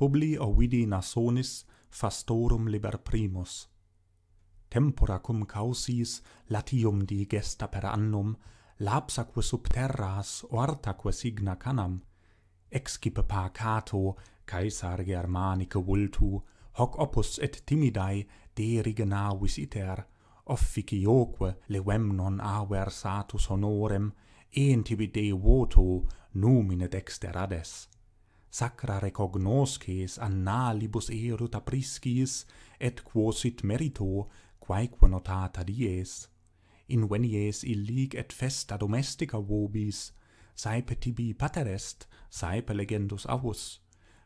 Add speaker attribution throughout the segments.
Speaker 1: Publi Ovidi Nasonis fastorum liber primus. Tempora cum causis latium digesta per annum, lapsaque sub terras ortaque signa canam, excipe pacato, caesar Germanice vultu, hoc opus et timidae de navis iter, officioque levemnon aver satus honorem, entibi de voto numine dexterades sacra recognosces annalibus erut apriscis, et quosit merito, quaeque notata dies. in venies illig et festa domestica vobis, saepe tibi paterest, saepe legendus avus.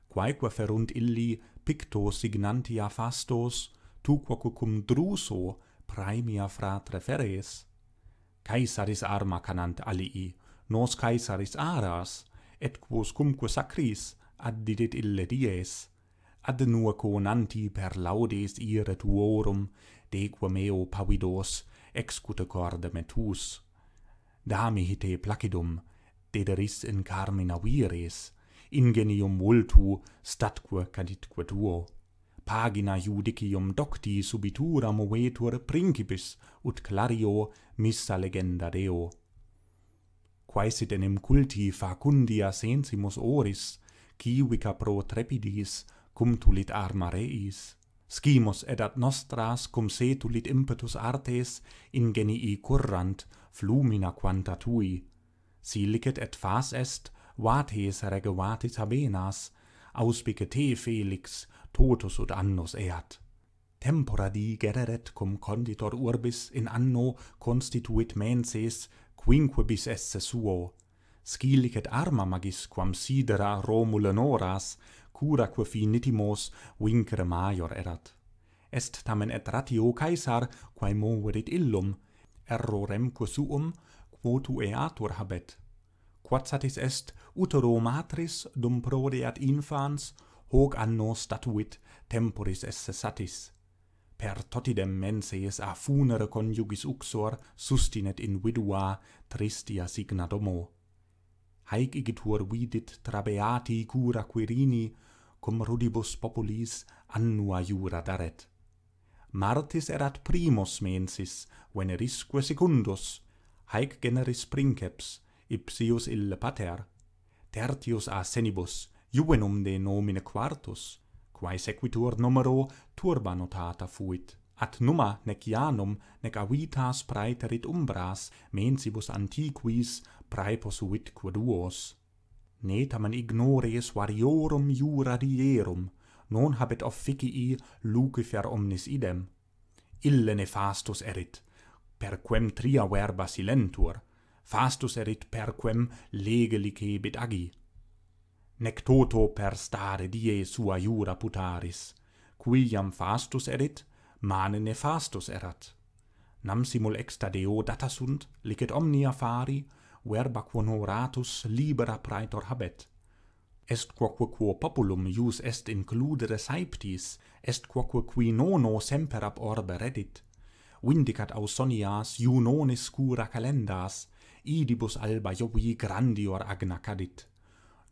Speaker 1: Quaeque ferunt illi picto signantia fastos, tu cum druso praemia fratre feres. Caesaris arma canant alii, nos Caesaris aras, et quos cumque sacris addidit ille dies, ad conanti per laudes ire tuorum, deque meo pavidos, excute corde metus. Dami hite placidum, dederis in carmina vires, ingenium multu statque caditque tuo. Pagina judicium docti subitura movetur principis, ut clario missa legenda Deo. Quaesit enim culti facundia sensimus oris, civica pro trepidis, cum tulit arma reis, scimos ed ad nostras, cum se tulit impetus artes, ingenii currant, flumina quanta tui. Silicet et fas est, vates regevatis habenas, auspice te, Felix, totus ut annos eat. Tempora di gereret cum conditor urbis in anno constituit menses, quinquebis esse suo, Scilicet arma magis quam sidera Romulen cura curaque finitimos vincere maior erat. Est tamen et ratio Caesar, quae moverit illum, erroremque suum, quotu eatur habet. Quatsatis est utero matris dum prodeat infans, hoc anno statuit temporis esse satis. Per totidem menses a funere conjugis uxor sustinet in vidua tristia signa domo haec igitur vidit trabeati cura quirini, cum rudibus populis annua jura daret. Martis erat primus mensis, venerisque secundus, haec generis princeps, ipsius ille pater, tertius a senibus, juvenum de nomine quartus, quae sequitur numero turba notata fuit ad numa nec ianum nec avitas praeterit umbras mensibus antiquis praeposuit quaduos. ne tamen ignores variorum jura dierum non habet officii lucifer omnis idem ille nefastus erit per quem tria verba silentur fastus erit per quem lege licebit agi nec toto per stare die sua jura putaris quiam fastus erit mane nefastus erat. Nam simul exta Deo data sunt, licet omnia fari, verba quonoratus libera praetor habet. Est quoque quo populum ius est includere saeptis, est quoque qui nono semper ab orbe redit. Vindicat ausonias iunonis cura calendas, idibus alba Jovi grandior agna cadit.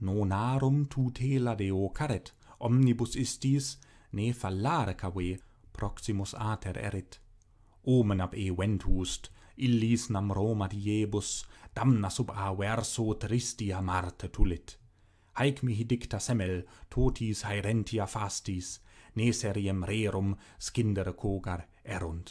Speaker 1: Nonarum tutela Deo caret, omnibus istis, ne fallare cave, proximus ater erit. Omen ab e ventust, illis nam Roma diebus, damna sub a verso tristia Marte tulit. Haec mihi dicta semel, totis haerentia fastis, neseriem rerum scindere cogar erunt.